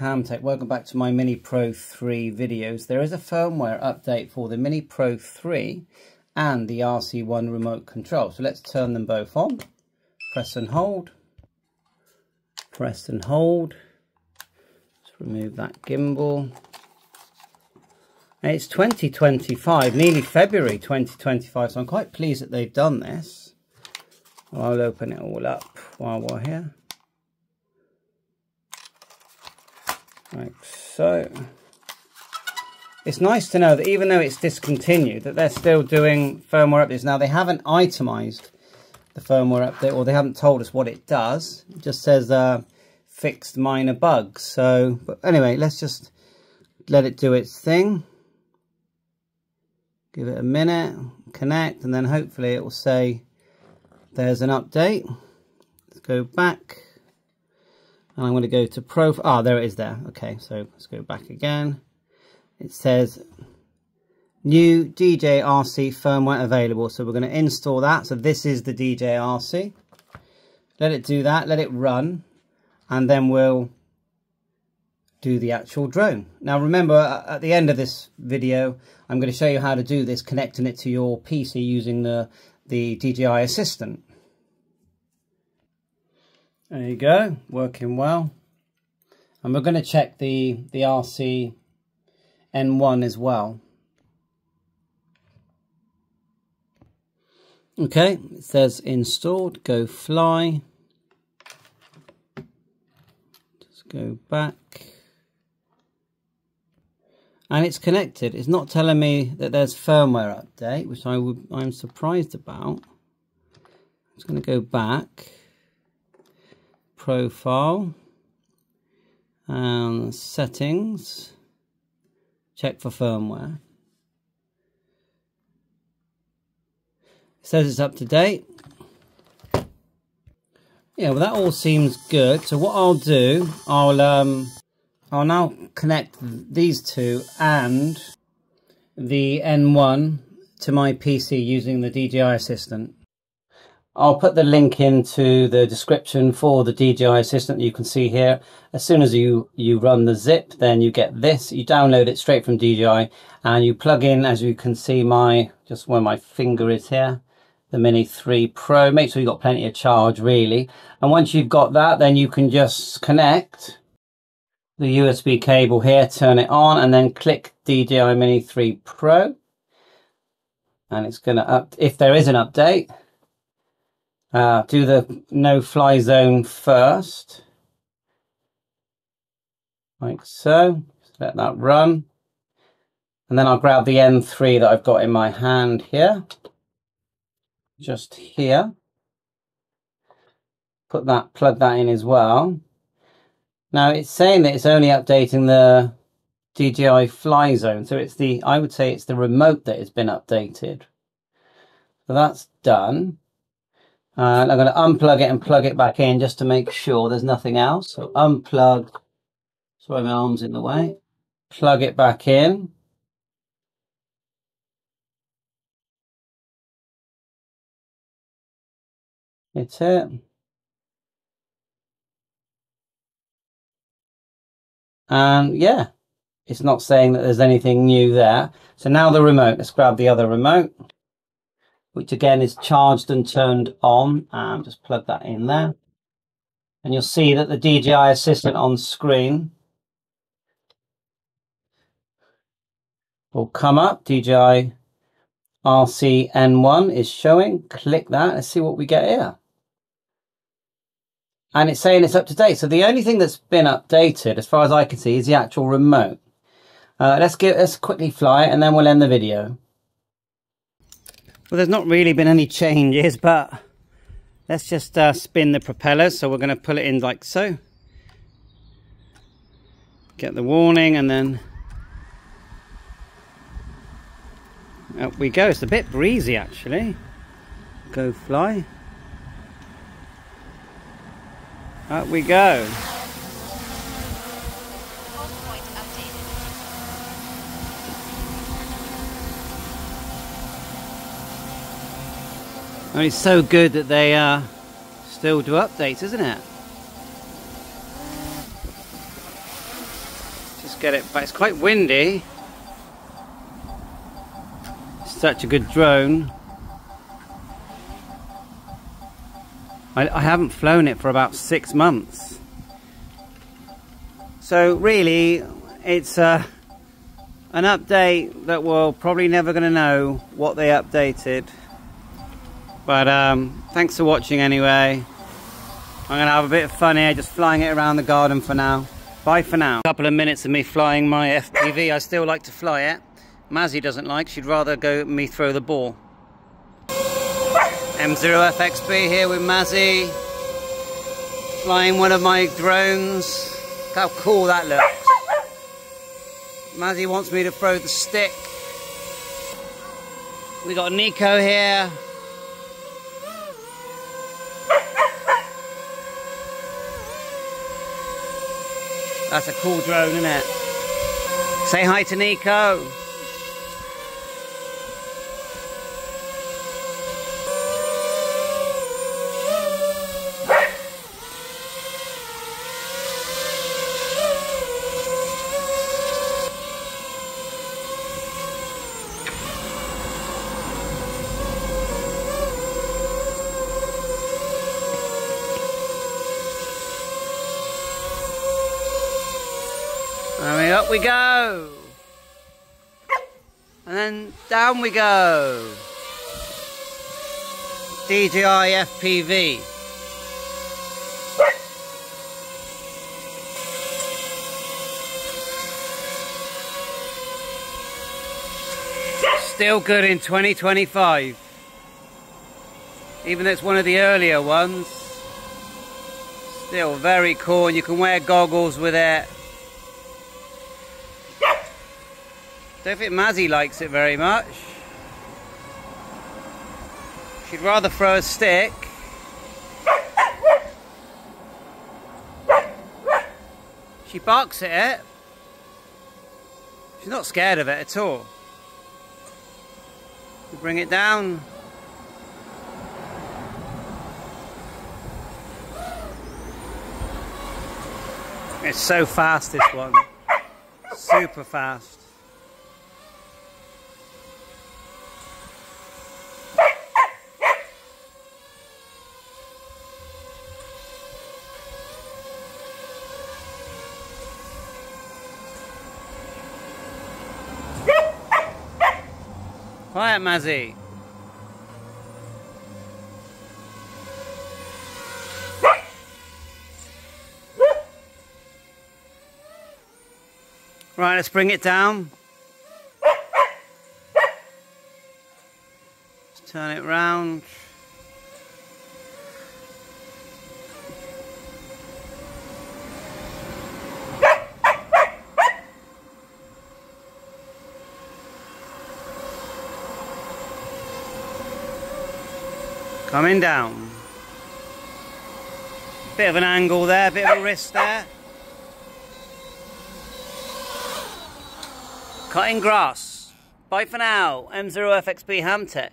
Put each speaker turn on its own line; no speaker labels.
Hamtech, welcome back to my Mini Pro 3 videos. There is a firmware update for the Mini Pro 3 and the RC1 remote control. So let's turn them both on. Press and hold. Press and hold. Let's remove that gimbal. it's 2025, nearly February 2025, so I'm quite pleased that they've done this. I'll open it all up while we're here. Like so. It's nice to know that even though it's discontinued, that they're still doing firmware updates. Now, they haven't itemized the firmware update, or they haven't told us what it does. It just says uh, fixed minor bugs. So, but anyway, let's just let it do its thing. Give it a minute, connect, and then hopefully it will say there's an update. Let's go back. And I'm going to go to profile. Ah, there it is there. Okay, so let's go back again. It says new DJRC firmware available. So we're going to install that. So this is the DJRC. Let it do that. Let it run. And then we'll do the actual drone. Now remember, at the end of this video, I'm going to show you how to do this, connecting it to your PC using the, the DJI Assistant. There you go, working well. And we're going to check the, the RC N1 as well. Okay, it says installed, go fly. Just go back. And it's connected. It's not telling me that there's firmware update, which I would, I'm surprised about. I'm just going to go back profile and settings. Check for firmware. It says it's up to date. Yeah well that all seems good. So what I'll do I'll um I'll now connect these two and the N1 to my PC using the DJI Assistant I'll put the link into the description for the DJI Assistant you can see here. As soon as you, you run the zip, then you get this. You download it straight from DJI and you plug in, as you can see, my just where my finger is here, the Mini 3 Pro. Make sure you've got plenty of charge, really. And once you've got that, then you can just connect the USB cable here, turn it on, and then click DJI Mini 3 Pro. And it's going to up, if there is an update, uh, do the no fly zone first. Like so. Let that run. And then I'll grab the N3 that I've got in my hand here. Just here. Put that, plug that in as well. Now it's saying that it's only updating the DJI fly zone. So it's the, I would say it's the remote that has been updated. So that's done. And I'm going to unplug it and plug it back in just to make sure there's nothing else. So unplug, sorry my arm's in the way, plug it back in. It's it. And yeah, it's not saying that there's anything new there. So now the remote, let's grab the other remote which again is charged and turned on. Um, just plug that in there. And you'll see that the DJI Assistant on screen will come up. DJI RCN1 is showing. Click that. Let's see what we get here. And it's saying it's up to date. So the only thing that's been updated, as far as I can see, is the actual remote. Uh, let's get let's quickly fly it and then we'll end the video. Well, there's not really been any changes, but let's just uh, spin the propellers. So we're going to pull it in like so. Get the warning and then up we go. It's a bit breezy actually. Go fly. Up we go. It's so good that they uh, still do updates, isn't it? Just get it, but it's quite windy. Such a good drone. I, I haven't flown it for about six months. So really, it's uh, an update that we're probably never going to know what they updated. But um, thanks for watching anyway. I'm going to have a bit of fun here, just flying it around the garden for now. Bye for now. A couple of minutes of me flying my FPV. I still like to fly it. Mazzy doesn't like, she'd rather go me throw the ball. M0FXB here with Mazzy. Flying one of my drones. Look how cool that looks. Mazzy wants me to throw the stick. We got Nico here. That's a cool drone, isn't it? Say hi to Nico. And up we go. And then down we go. DJI FPV. Still good in 2025. Even though it's one of the earlier ones. Still very cool and you can wear goggles with it. Don't think Mazzy likes it very much. She'd rather throw a stick. She barks at it. She's not scared of it at all. You bring it down. It's so fast this one. Super fast. Quiet, Mazzy. Right, let's bring it down. Let's turn it round. Coming down. Bit of an angle there, bit of a wrist there. Cutting grass. Bye for now. M0FXB Hamtech.